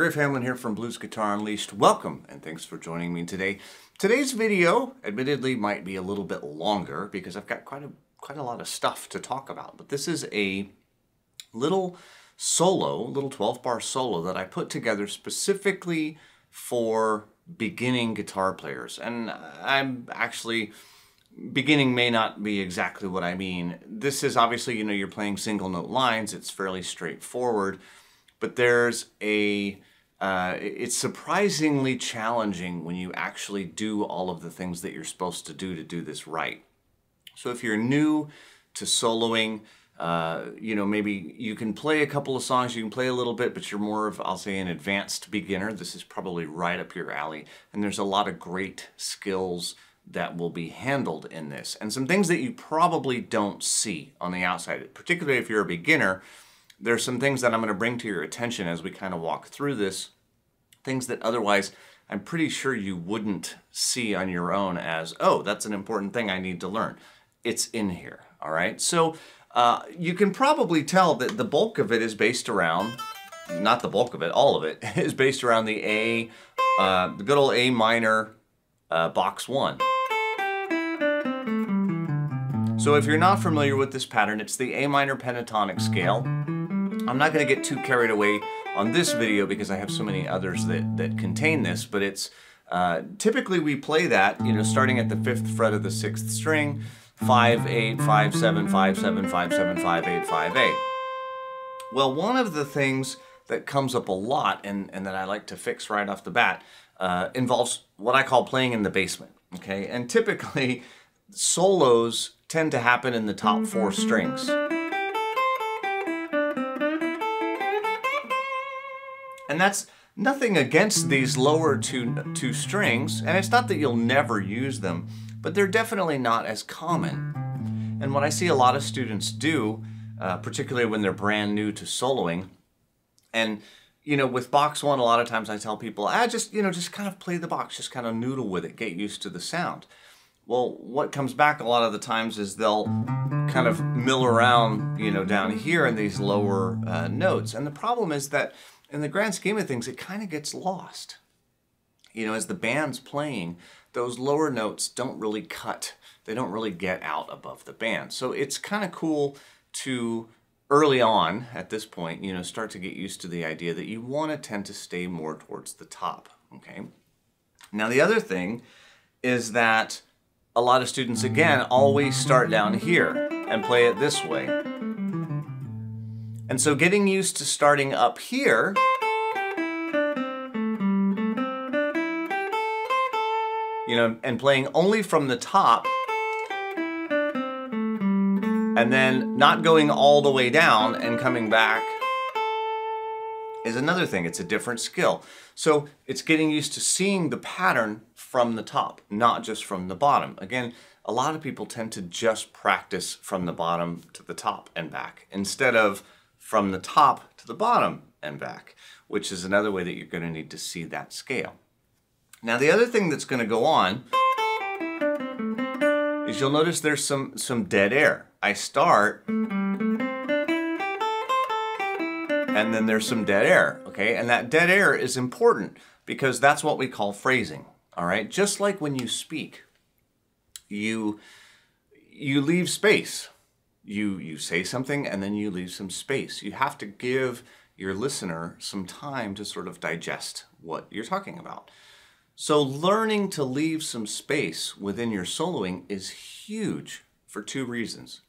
Griff Hamlin here from Blues Guitar Unleashed. Welcome and thanks for joining me today. Today's video, admittedly, might be a little bit longer because I've got quite a quite a lot of stuff to talk about. But this is a little solo, little 12 bar solo that I put together specifically for beginning guitar players. And I'm actually beginning may not be exactly what I mean. This is obviously, you know, you're playing single note lines. It's fairly straightforward but there's a uh, it's surprisingly challenging when you actually do all of the things that you're supposed to do to do this right. So if you're new to soloing, uh, you know, maybe you can play a couple of songs, you can play a little bit, but you're more of, I'll say, an advanced beginner. This is probably right up your alley. And there's a lot of great skills that will be handled in this. And some things that you probably don't see on the outside, particularly if you're a beginner, there's some things that I'm going to bring to your attention as we kind of walk through this, things that otherwise I'm pretty sure you wouldn't see on your own as, oh, that's an important thing I need to learn. It's in here, all right? So uh, you can probably tell that the bulk of it is based around, not the bulk of it, all of it, is based around the A, uh, the good old A minor uh, box one. So if you're not familiar with this pattern, it's the A minor pentatonic scale. I'm not going to get too carried away on this video because I have so many others that, that contain this, but it's uh, typically we play that, you know, starting at the fifth fret of the sixth string, 5, 8, 5, 7, 5, 7, 5, 7, 5, 8, 5, 8. Well, one of the things that comes up a lot and, and that I like to fix right off the bat uh, involves what I call playing in the basement, okay? And typically solos tend to happen in the top four strings. And that's nothing against these lower two, two strings, and it's not that you'll never use them, but they're definitely not as common. And what I see a lot of students do, uh, particularly when they're brand new to soloing, and you know, with box one, a lot of times I tell people, ah, just, you know, just kind of play the box, just kind of noodle with it, get used to the sound. Well, what comes back a lot of the times is they'll kind of mill around, you know, down here in these lower uh, notes. And the problem is that in the grand scheme of things, it kind of gets lost. You know, as the band's playing, those lower notes don't really cut. They don't really get out above the band. So it's kind of cool to early on at this point, you know, start to get used to the idea that you want to tend to stay more towards the top, okay? Now the other thing is that a lot of students, again, always start down here and play it this way. And so getting used to starting up here, you know, and playing only from the top, and then not going all the way down and coming back is another thing. It's a different skill. So it's getting used to seeing the pattern from the top, not just from the bottom. Again, a lot of people tend to just practice from the bottom to the top and back instead of from the top to the bottom and back, which is another way that you're going to need to see that scale. Now the other thing that's going to go on is you'll notice there's some, some dead air. I start and then there's some dead air, okay? And that dead air is important because that's what we call phrasing, all right? Just like when you speak, you you leave space. You you say something and then you leave some space. You have to give your listener some time to sort of digest what you're talking about. So learning to leave some space within your soloing is huge for two reasons.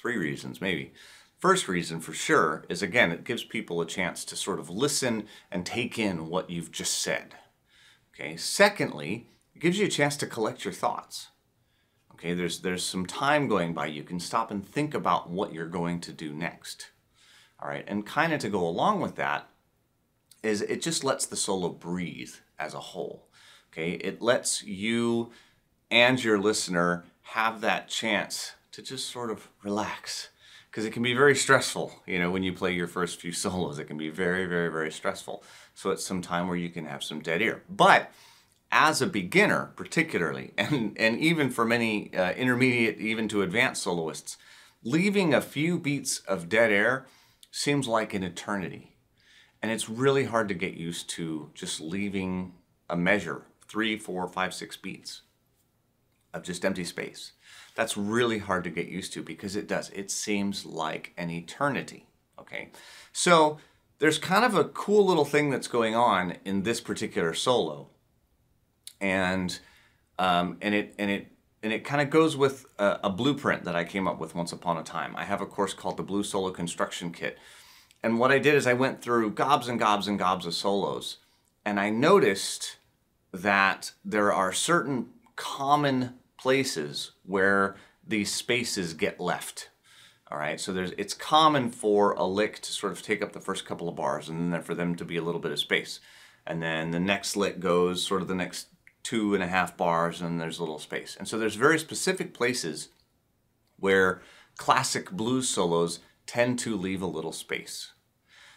Three reasons maybe. First reason for sure is again, it gives people a chance to sort of listen and take in what you've just said. Okay. Secondly, it gives you a chance to collect your thoughts. Okay, there's there's some time going by. You can stop and think about what you're going to do next. All right, and kind of to go along with that is it just lets the solo breathe as a whole. Okay, it lets you and your listener have that chance to just sort of relax because it can be very stressful, you know, when you play your first few solos. It can be very, very, very stressful. So it's some time where you can have some dead ear. But as a beginner, particularly, and, and even for many uh, intermediate, even to advanced soloists, leaving a few beats of dead air seems like an eternity. And it's really hard to get used to just leaving a measure, three, four, five, six beats of just empty space. That's really hard to get used to because it does. It seems like an eternity. Okay. So there's kind of a cool little thing that's going on in this particular solo. And um, and it and it and it kind of goes with a, a, blueprint that I came up with once upon a time. I have a course called the Blue Solo Construction Kit. And what I did is I went through gobs and gobs and gobs of solos, and I noticed that there are certain common places where these spaces get left. All right, so there's it's common for a lick to sort of take up the first couple of bars and then for them to be a little bit of space. And then the next lick goes sort of the next two and a half bars and there's a little space. And so there's very specific places where classic blues solos tend to leave a little space.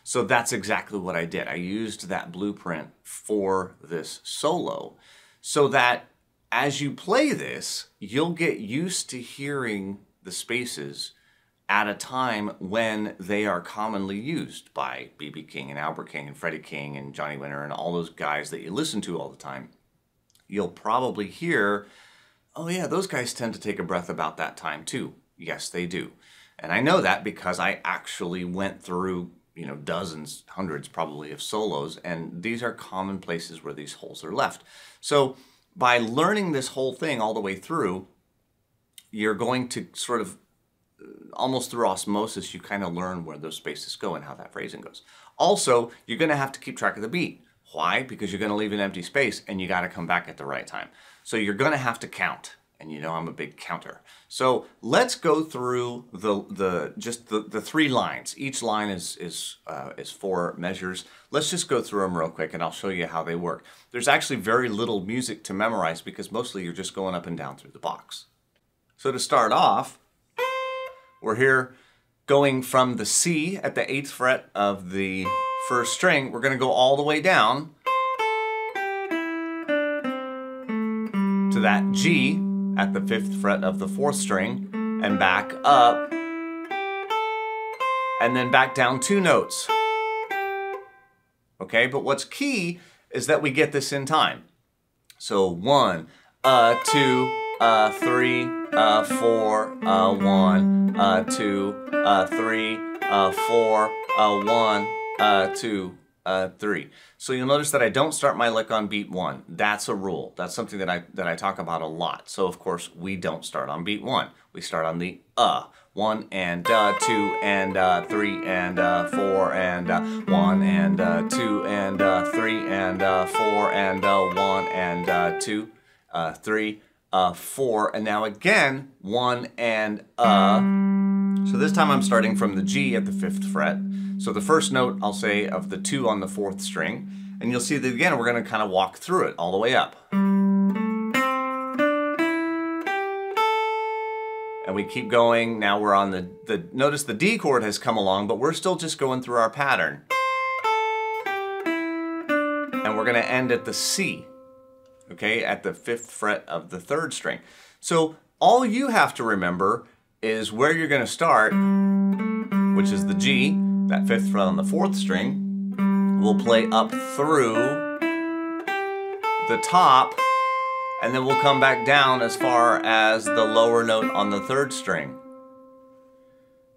So that's exactly what I did. I used that blueprint for this solo so that as you play this, you'll get used to hearing the spaces at a time when they are commonly used by B.B. King and Albert King and Freddie King and Johnny Winter and all those guys that you listen to all the time you'll probably hear, oh yeah, those guys tend to take a breath about that time too. Yes, they do. And I know that because I actually went through, you know, dozens, hundreds probably of solos, and these are common places where these holes are left. So by learning this whole thing all the way through, you're going to sort of uh, almost through osmosis, you kind of learn where those spaces go and how that phrasing goes. Also, you're going to have to keep track of the beat. Why? Because you're going to leave an empty space and you got to come back at the right time. So you're going to have to count. And you know I'm a big counter. So let's go through the the just the, the three lines. Each line is is uh, is four measures. Let's just go through them real quick, and I'll show you how they work. There's actually very little music to memorize because mostly you're just going up and down through the box. So to start off, we're here going from the C at the eighth fret of the first string, we're going to go all the way down to that G at the fifth fret of the fourth string and back up and then back down two notes. Okay, but what's key is that we get this in time. So one, uh, two, uh, three, uh, four, uh, one, uh, two, uh, three, uh, four, uh, one, uh, two, uh, three. So you'll notice that I don't start my lick on beat one. That's a rule. That's something that I that I talk about a lot. So of course we don't start on beat one. We start on the uh. One and uh, two and uh, three and uh, four and uh, one and uh, two and uh, three and uh, four and uh, one and uh, two, uh, three, uh, four, and now again one and uh. So this time I'm starting from the G at the fifth fret. So the first note, I'll say, of the two on the fourth string, and you'll see that again, we're gonna kind of walk through it all the way up. And we keep going, now we're on the, the, notice the D chord has come along, but we're still just going through our pattern. And we're gonna end at the C, okay, at the fifth fret of the third string. So all you have to remember is where you're gonna start, which is the G, that fifth fret on the fourth string, we'll play up through the top, and then we'll come back down as far as the lower note on the third string.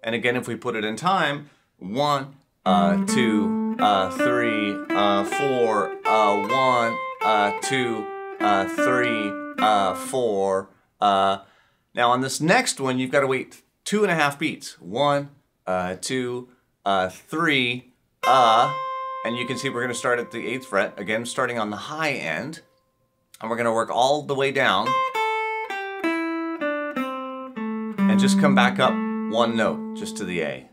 And again, if we put it in time, one, uh, two, uh, three, uh, four, uh, one, uh, two, uh, three, uh, four. Uh. Now on this next one, you've got to wait two and a half beats. One, uh, two, uh, three, uh, and you can see we're going to start at the eighth fret, again starting on the high end, and we're going to work all the way down, and just come back up one note, just to the A.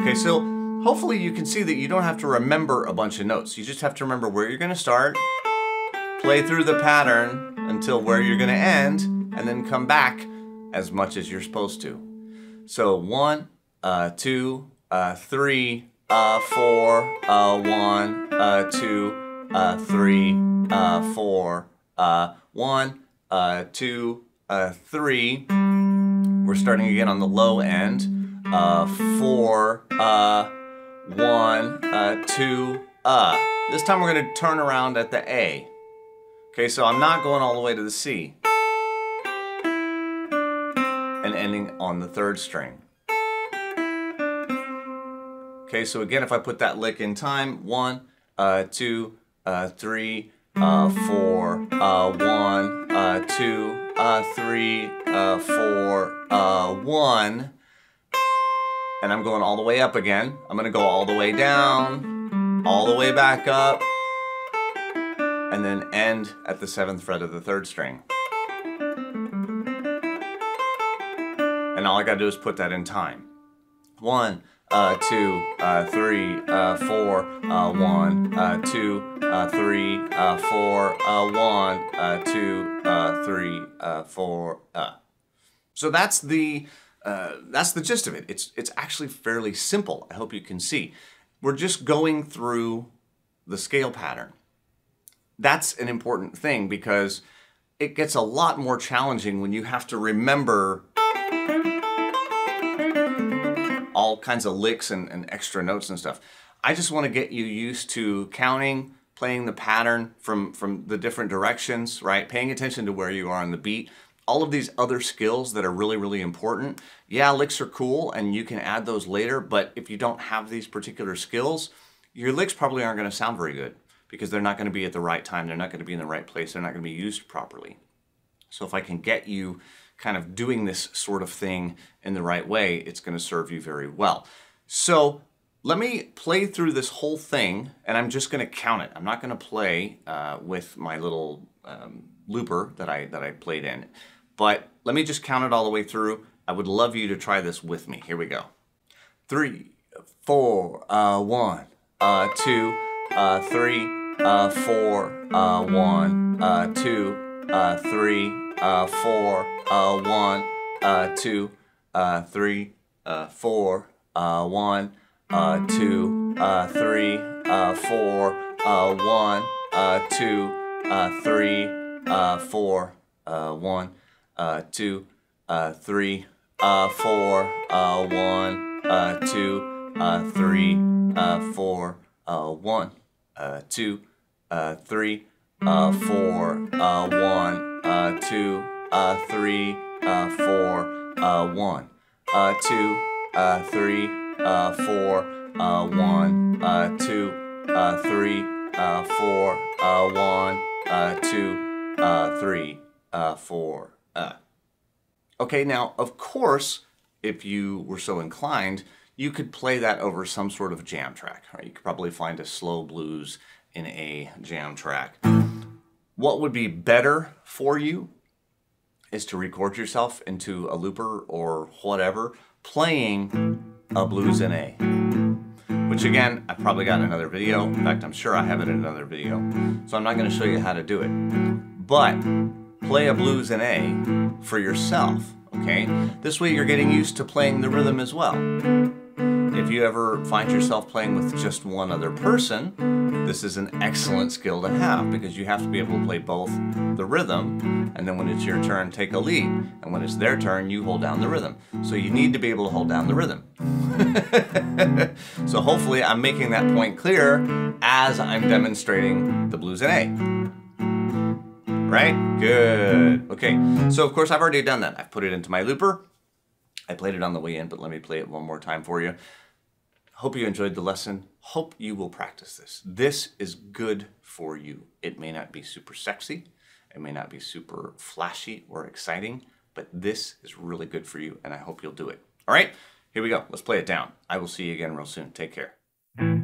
Okay, so hopefully you can see that you don't have to remember a bunch of notes. You just have to remember where you're going to start, play through the pattern until where you're going to end, and then come back as much as you're supposed to. So one, uh, two, uh, three, uh, four, uh, one, uh, two, uh, three, uh, four, uh, one, uh, two, uh, three. We're starting again on the low end. uh, four, uh, one, uh, two, uh. This time we're gonna turn around at the A. Okay, so I'm not going all the way to the C. And ending on the third string. Okay, so again, if I put that lick in time, one, uh, two, uh, three, uh, four, one, two, three, four, one, and I'm going all the way up again. I'm gonna go all the way down, all the way back up, and then end at the seventh fret of the third string. And all I gotta do is put that in time. One, uh, two, uh, three, uh, four, uh, one, uh, two, uh, three, four, one, two, three, four. So that's the uh, that's the gist of it. It's it's actually fairly simple. I hope you can see. We're just going through the scale pattern. That's an important thing because it gets a lot more challenging when you have to remember all kinds of licks and, and extra notes and stuff. I just want to get you used to counting, playing the pattern from, from the different directions, right? Paying attention to where you are on the beat. All of these other skills that are really, really important. Yeah, licks are cool and you can add those later, but if you don't have these particular skills, your licks probably aren't going to sound very good because they're not going to be at the right time. They're not going to be in the right place. They're not going to be used properly. So if I can get you kind of doing this sort of thing in the right way, it's going to serve you very well. So let me play through this whole thing and I'm just going to count it. I'm not going to play uh, with my little um, looper that I, that I played in, but let me just count it all the way through. I would love you to try this with me. Here we go. Three, four, uh, one, uh, two, uh, three, uh, four, uh, one, uh, two, uh, three, uh, four, uh, one, uh, two, uh, three, uh, four, uh, one, uh, two, uh, three, uh, four, uh, one, uh, two, uh, three, uh, four, uh, one, uh, two, uh, three, uh, four, uh, one, uh, two, uh, three, uh, four, uh, one, uh, two, uh, three, uh, four, uh, one, uh, two, uh, three, uh, four, uh, one, uh, two, uh, three, uh, four, uh, one, uh, two, uh, three, uh, four, uh, one, uh, two, uh, three, uh, four. Uh. Okay, now, of course, if you were so inclined, you could play that over some sort of jam track. Right? You could probably find a slow blues in a jam track. What would be better for you is to record yourself into a looper or whatever playing a blues in A. Which again, I've probably got another video. In fact, I'm sure I have it in another video. So I'm not going to show you how to do it. But play a blues in A for yourself, okay? This way you're getting used to playing the rhythm as well. If you ever find mm-hmm. yourself playing with just one other person, this is an excellent skill to have because you have to be able to play both the rhythm and then when it's your turn, take a lead. And when it's their turn, you hold down the rhythm. So you need to be able to hold down the rhythm. so hopefully I'm making that point clear as I'm demonstrating the blues in A. Right? Good. Okay, so of course I've already done that. I've put it into my looper. I played it on the way in, but let me play it one more time for you. Hope you enjoyed the lesson. Hope you will practice this. This is good for you. It may not be super sexy. It may not be super flashy or exciting, but this is really good for you, and I hope you'll do it. All right, here we go. Let's play it down. I will see you again real soon. Take care.